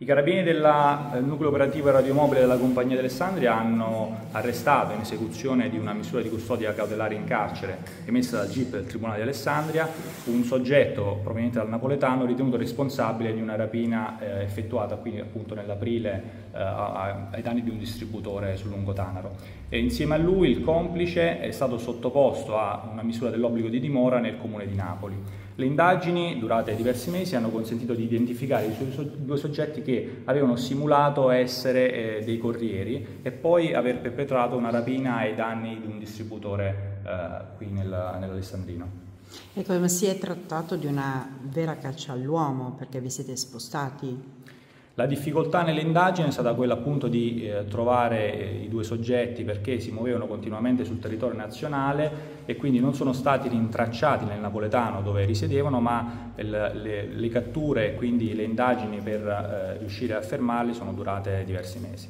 I carabinieri del eh, nucleo operativo radiomobile della compagnia d'Alessandria hanno arrestato in esecuzione di una misura di custodia cautelare in carcere emessa dal GIP del Tribunale di Alessandria un soggetto proveniente dal napoletano ritenuto responsabile di una rapina eh, effettuata qui appunto nell'aprile eh, ai danni di un distributore sul lungo Tanaro. E insieme a lui il complice è stato sottoposto a una misura dell'obbligo di dimora nel comune di Napoli. Le indagini, durate diversi mesi, hanno consentito di identificare i due soggetti che avevano simulato essere eh, dei corrieri e poi aver perpetrato una rapina ai danni di un distributore eh, qui nel, nell'Alessandrino. E come si è trattato di una vera caccia all'uomo perché vi siete spostati? La difficoltà nelle indagini è stata quella appunto di eh, trovare eh, i due soggetti perché si muovevano continuamente sul territorio nazionale e quindi non sono stati rintracciati nel napoletano dove risiedevano, ma il, le, le, catture e quindi le indagini per eh, riuscire a fermarli sono durate diversi mesi.